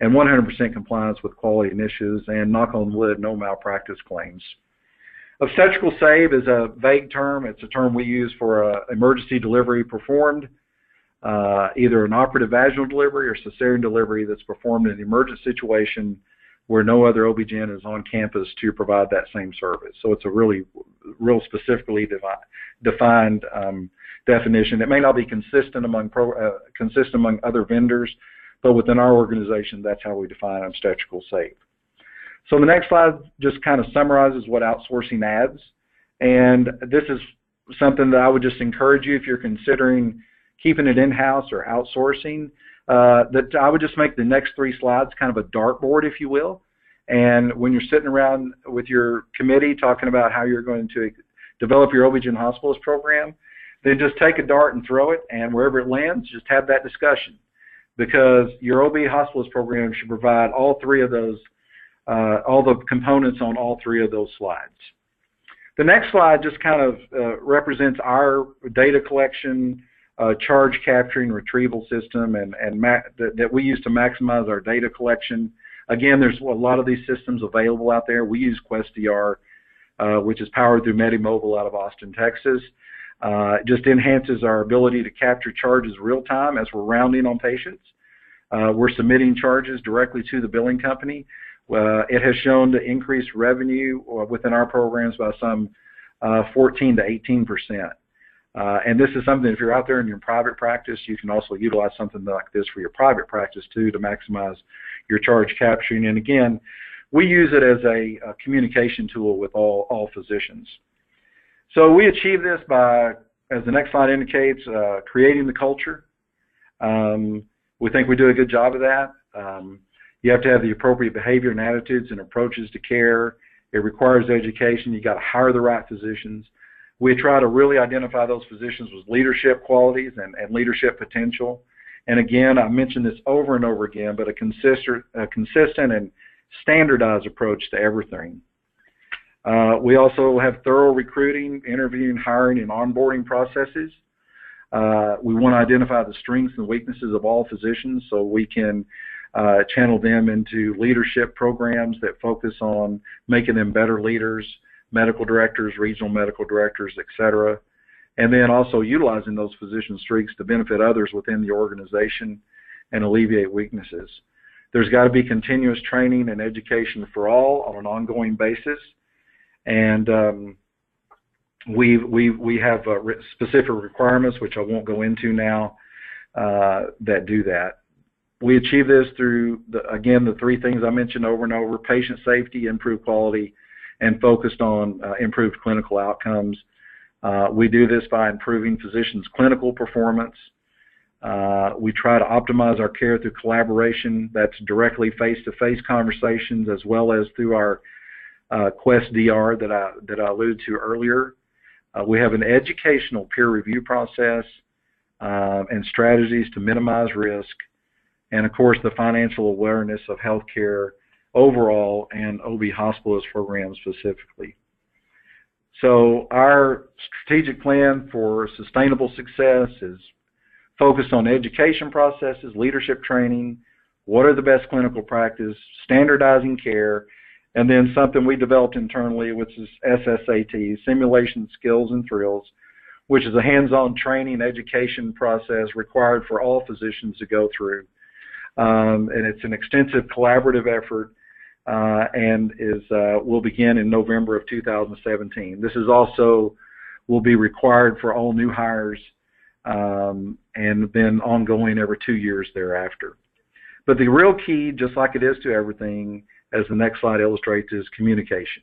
and 100% compliance with quality initiatives and knock on wood, no malpractice claims. Obstetrical save is a vague term. It's a term we use for uh, emergency delivery performed, uh, either an operative vaginal delivery or cesarean delivery that's performed in an emergent situation where no other OB-GYN is on campus to provide that same service. So it's a really, real specifically devi- defined um, definition. It may not be consistent among pro, uh, consistent among other vendors, but within our organization, that's how we define obstetrical safe. So the next slide just kind of summarizes what outsourcing adds, and this is something that I would just encourage you if you're considering keeping it in-house or outsourcing uh, that I would just make the next three slides kind of a dartboard, if you will. And when you're sitting around with your committee talking about how you're going to develop your OB-GYN hospitalist program, then just take a dart and throw it, and wherever it lands, just have that discussion. Because your OB hospitalist program should provide all three of those, uh, all the components on all three of those slides. The next slide just kind of uh, represents our data collection uh, charge capturing retrieval system and, and that, that we use to maximize our data collection. Again, there's a lot of these systems available out there. We use QuestDR, uh, which is powered through MediMobile out of Austin, Texas. Uh, it just enhances our ability to capture charges real time as we're rounding on patients. Uh, we're submitting charges directly to the billing company. Uh, it has shown to increase revenue uh, within our programs by some uh, 14 to 18 percent. Uh, and this is something, if you're out there in your private practice, you can also utilize something like this for your private practice too to maximize your charge capturing. And again, we use it as a, a communication tool with all, all physicians. So we achieve this by, as the next slide indicates, uh, creating the culture. Um, we think we do a good job of that. Um, you have to have the appropriate behavior and attitudes and approaches to care. It requires education. You've got to hire the right physicians we try to really identify those physicians with leadership qualities and, and leadership potential. And again, I mentioned this over and over again, but a consistent, a consistent and standardized approach to everything. Uh, we also have thorough recruiting, interviewing, hiring, and onboarding processes. Uh, we want to identify the strengths and weaknesses of all physicians so we can uh, channel them into leadership programs that focus on making them better leaders, medical directors, regional medical directors, et cetera, and then also utilizing those physician streaks to benefit others within the organization and alleviate weaknesses. There's got to be continuous training and education for all on an ongoing basis, and um, we we we have uh, specific requirements which I won't go into now uh, that do that. We achieve this through the, again the three things I mentioned over and over: patient safety, improved quality, and focused on uh, improved clinical outcomes. Uh, we do this by improving physicians' clinical performance. Uh, we try to optimize our care through collaboration that's directly face-to-face conversations as well as through our uh, QuestDR that I, that I alluded to earlier. Uh, we have an educational peer review process uh, and strategies to minimize risk, and of course the financial awareness of healthcare overall and OB hospitalist program specifically. So our strategic plan for sustainable success is focused on education processes, leadership training, what are the best clinical practice, standardizing care, and then something we developed internally, which is SSAT, Simulation Skills and Thrills, which is a hands-on training education process required for all physicians to go through. Um, and it's an extensive collaborative effort uh, and is uh, will begin in November of 2017. This is also will be required for all new hires um, and then ongoing every two years thereafter. But the real key, just like it is to everything, as the next slide illustrates, is communication.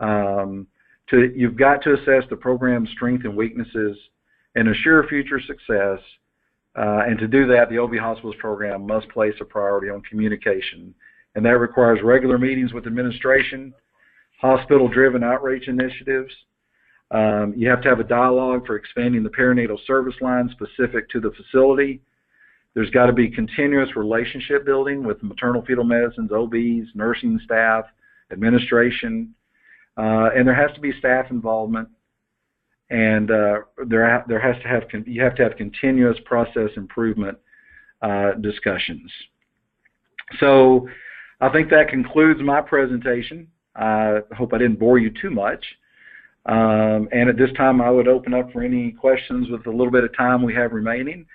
Um, to, you've got to assess the program's strengths and weaknesses and assure future success. Uh, and to do that, the OB Hospitalist program must place a priority on communication. And that requires regular meetings with administration, hospital-driven outreach initiatives. Um, you have to have a dialogue for expanding the perinatal service line specific to the facility. There's got to be continuous relationship building with maternal fetal medicines, OBs, nursing staff, administration, uh, and there has to be staff involvement. And uh, there, ha- there has to have you have to have continuous process improvement uh, discussions. So, I think that concludes my presentation. I hope I didn't bore you too much. Um, and at this time, I would open up for any questions with a little bit of time we have remaining.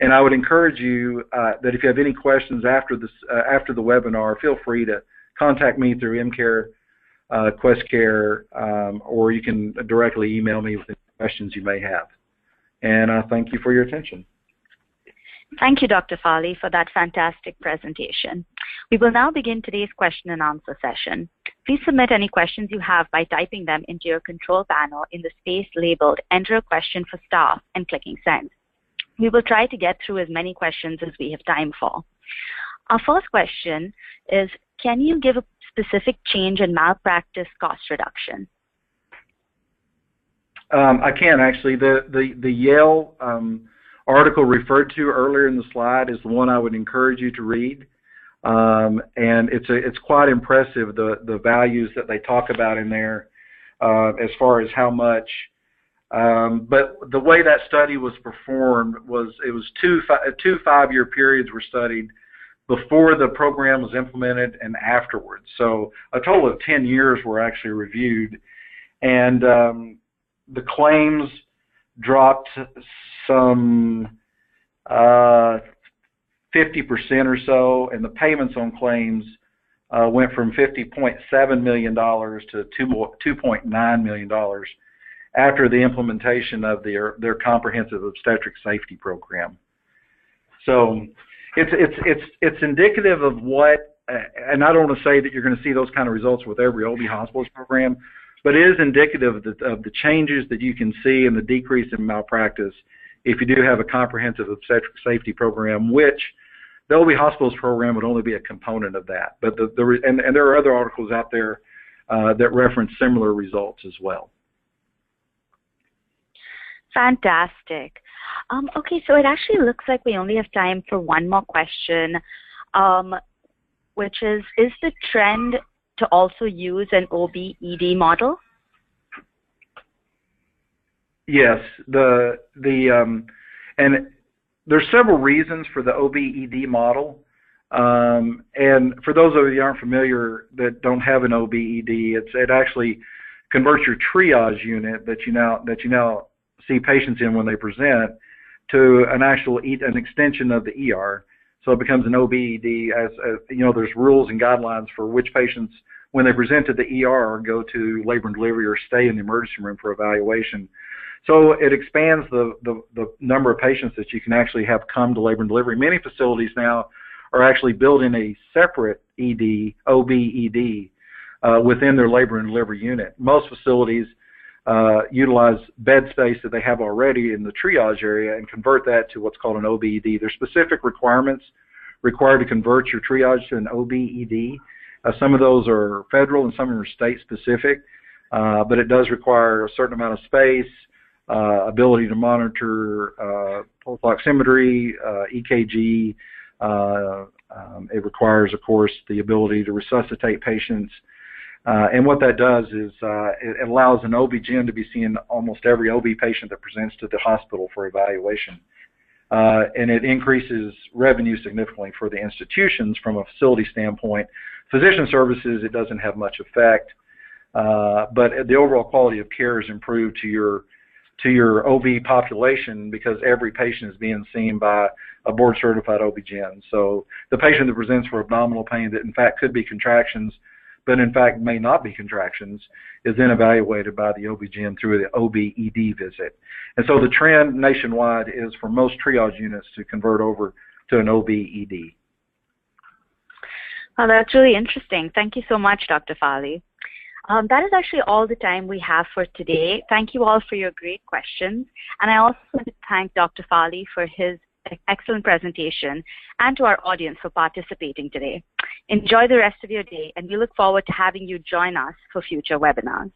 And I would encourage you uh, that if you have any questions after this uh, after the webinar, feel free to contact me through EmCare, uh, QuestCare, um, or you can directly email me with any questions you may have. And I thank you for your attention. Thank you, Dr. Farley, for that fantastic presentation. We will now begin today's question and answer session. Please submit any questions you have by typing them into your control panel in the space labeled Enter a Question for Staff and clicking Send. We will try to get through as many questions as we have time for. Our first question is, can you give a specific change in malpractice cost reduction? Um, I can actually. The, the, the Yale um, article referred to earlier in the slide is the one I would encourage you to read. Um, and it's a, it's quite impressive the the values that they talk about in there uh, as far as how much. Um, but the way that study was performed was it was two fi- two five year periods were studied before the program was implemented and afterwards. So a total of ten years were actually reviewed, and um, the claims dropped some uh, 50% or so, and the payments on claims uh, went from $50.7 million to $2.9 million after the implementation of their, their comprehensive obstetric safety program. So it's, it's, it's, it's indicative of what, and I don't want to say that you're going to see those kind of results with every OB hospitalist program, but it is indicative of the, of the changes that you can see and the decrease in malpractice if you do have a comprehensive obstetric safety program, which the OB hospitalist program would only be a component of that. But the, the and, and there are other articles out there uh, that reference similar results as well. Fantastic. Um, okay, so it actually looks like we only have time for one more question, um, which is, is the trend to also use an OB-ED model? Yes, the the um, and there's several reasons for the OBED model. Um, and for those of you who aren't familiar that don't have an OBED, it's it actually converts your triage unit that you now that you now see patients in when they present to an actual an extension of the ER. So it becomes an OBED as, as you know. There's rules and guidelines for which patients when they present to the ER go to labor and delivery or stay in the emergency room for evaluation. So it expands the, the, the number of patients that you can actually have come to labor and delivery. Many facilities now are actually building a separate ED, OB ED, uh, within their labor and delivery unit. Most facilities uh, utilize bed space that they have already in the triage area and convert that to what's called an OBED. There's specific requirements required to convert your triage to an OBED. Uh, some of those are federal and some are state specific, uh, but it does require a certain amount of space, uh, ability to monitor uh, pulse oximetry, uh, EKG. Um, it requires, of course, the ability to resuscitate patients. Uh, and what that does is uh, it allows an OB-GYN to be seeing almost every OB patient that presents to the hospital for evaluation. Uh, and it increases revenue significantly for the institutions from a facility standpoint. Physician services, it doesn't have much effect, but the overall quality of care is improved to your to your OB population because every patient is being seen by a board certified OB-GYN. So the patient that presents for abdominal pain that in fact could be contractions, but in fact may not be contractions, is then evaluated by the OB-GYN through the OB-ED visit. And so the trend nationwide is for most triage units to convert over to an OB-ED. Well, oh, that's really interesting. Thank you so much, Dr. Farley. Um, that is actually all the time we have for today. Thank you all for your great questions. And I also want to thank Dr. Farley for his excellent presentation and to our audience for participating today. Enjoy the rest of your day and we look forward to having you join us for future webinars.